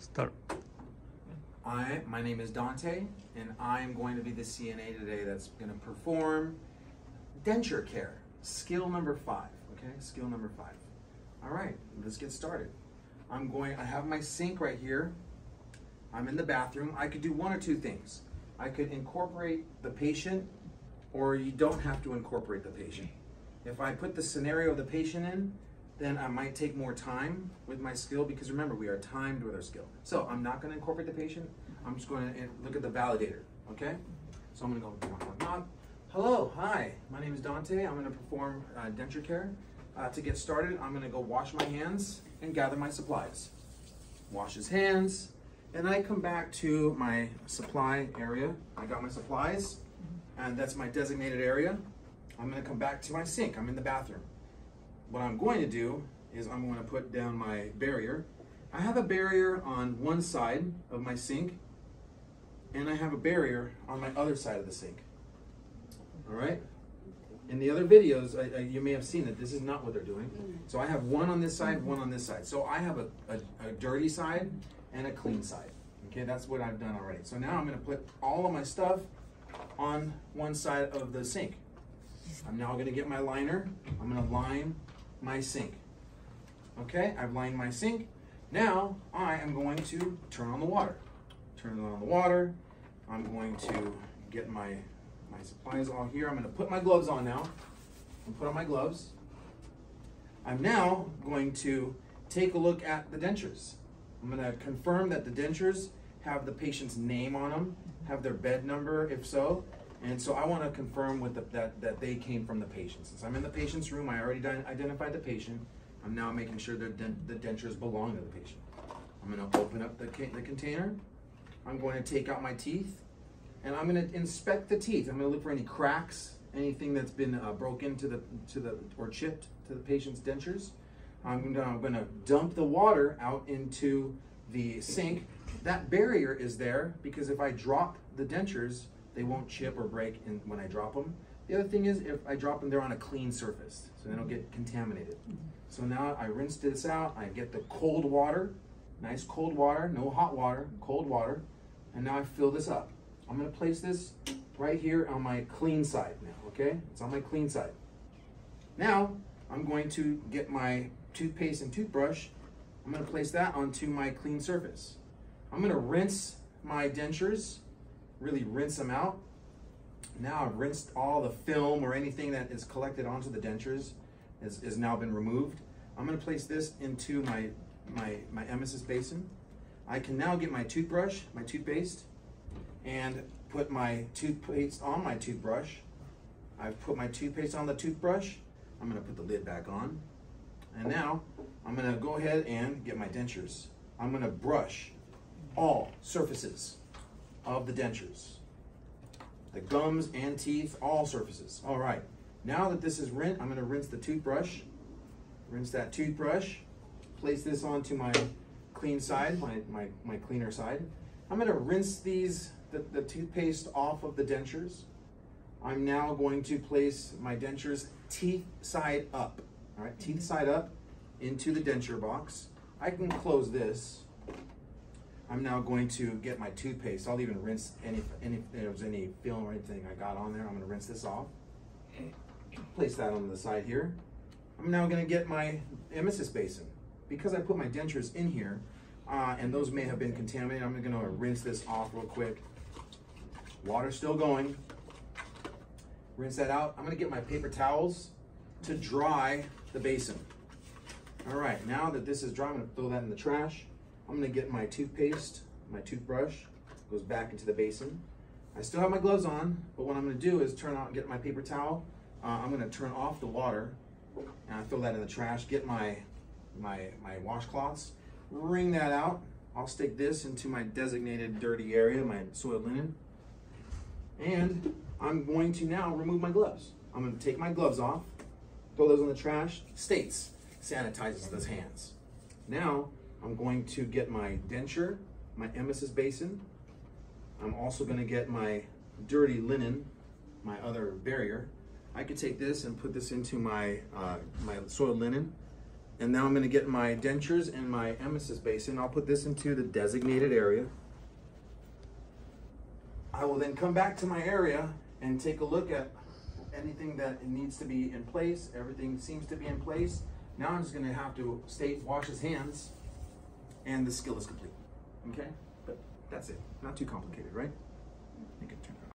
Start. I, my name is Dante, and I am going to be the CNA today that's going to perform denture care, skill number five. Okay, skill number five. All right, let's get started. I'm going. I have my sink right here. I'm in the bathroom. I could do one or two things. I could incorporate the patient, or you don't have to incorporate the patient. If I put the scenario of the patient in, then I might take more time with my skill because remember, we are timed with our skill. So I'm not going to incorporate the patient. I'm just going to look at the validator, okay? So I'm going to go knock, knock, knock. Hello, hi, my name is Dante. I'm going to perform uh, denture care. Uh, to get started, I'm going to go wash my hands and gather my supplies. Wash his hands, and I come back to my supply area. I got my supplies, and that's my designated area. I'm going to come back to my sink. I'm in the bathroom what I'm going to do is I'm going to put down my barrier. I have a barrier on one side of my sink and I have a barrier on my other side of the sink. All right? In the other videos, I, I, you may have seen that this is not what they're doing. Mm. So I have one on this side, mm-hmm. one on this side. So I have a, a, a dirty side and a clean side. Okay, that's what I've done already. So now I'm gonna put all of my stuff on one side of the sink. I'm now gonna get my liner. I'm gonna line my sink. Okay, I've lined my sink. Now I am going to turn on the water. Turn on the water. I'm going to get my, my supplies all here. I'm gonna put my gloves on now. I'm put on my gloves. I'm now going to take a look at the dentures. I'm gonna confirm that the dentures have the patient's name on them, have their bed number if so, and so I want to confirm with the, that, that they came from the patient. Since I'm in the patient's room, I already identified the patient. I'm now making sure that the dentures belong to the patient. I'm going to open up the, the container. I'm going to take out my teeth and I'm going to inspect the teeth. I'm going to look for any cracks, anything that's been uh, broken to the, to the, or chipped to the patient's dentures. I'm going to dump the water out into the sink. That barrier is there because if I drop the dentures, they won't chip or break in, when I drop them. The other thing is if I drop them, they're on a clean surface, so they don't get contaminated. Mm-hmm. So now I rinse this out, I get the cold water, nice cold water, no hot water, cold water, and now I fill this up. I'm gonna place this right here on my clean side now, okay? It's on my clean side. Now, I'm going to get my toothpaste and toothbrush, I'm gonna place that onto my clean surface. I'm gonna rinse my dentures really rinse them out. Now I've rinsed all the film or anything that is collected onto the dentures has, now been removed. I'm gonna place this into my, my, my emesis basin. I can now get my toothbrush, my toothpaste, and put my toothpaste on my toothbrush. I've put my toothpaste on the toothbrush. I'm gonna put the lid back on. And now I'm gonna go ahead and get my dentures. I'm gonna brush all surfaces of the dentures. The gums and teeth, all surfaces. All right, now that this is rinsed, I'm gonna rinse the toothbrush. Rinse that toothbrush. Place this onto my clean side, my, my, my cleaner side. I'm gonna rinse these, the, the toothpaste off of the dentures. I'm now going to place my dentures teeth side up. All right, teeth side up into the denture box. I can close this I'm now going to get my toothpaste. I'll even rinse any, any if there's any film or anything I got on there. I'm gonna rinse this off. Place that on the side here. I'm now gonna get my emesis basin. Because I put my dentures in here, uh, and those may have been contaminated, I'm gonna rinse this off real quick. Water's still going. Rinse that out. I'm gonna get my paper towels to dry the basin. All right, now that this is dry, I'm gonna throw that in the trash. I'm gonna get my toothpaste, my toothbrush, goes back into the basin. I still have my gloves on, but what I'm gonna do is turn on, get my paper towel. Uh, I'm gonna turn off the water and I throw that in the trash, get my, my, my washcloths, wring that out. I'll stick this into my designated dirty area, my soiled linen. And I'm going to now remove my gloves. I'm gonna take my gloves off, throw those in the trash. States sanitizes those hands. Now, I'm going to get my denture, my emesis basin. I'm also going to get my dirty linen, my other barrier. I could take this and put this into my, uh, my soiled linen. And now I'm gonna get my dentures and my emesis basin. I'll put this into the designated area. I will then come back to my area and take a look at anything that needs to be in place. Everything seems to be in place. Now I'm just gonna have to state, wash his hands, and the skill is complete. Okay? But that's it. Not too complicated, right? You can turn